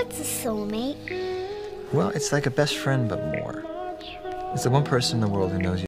What's a soulmate? Well, it's like a best friend, but more. It's the one person in the world who knows you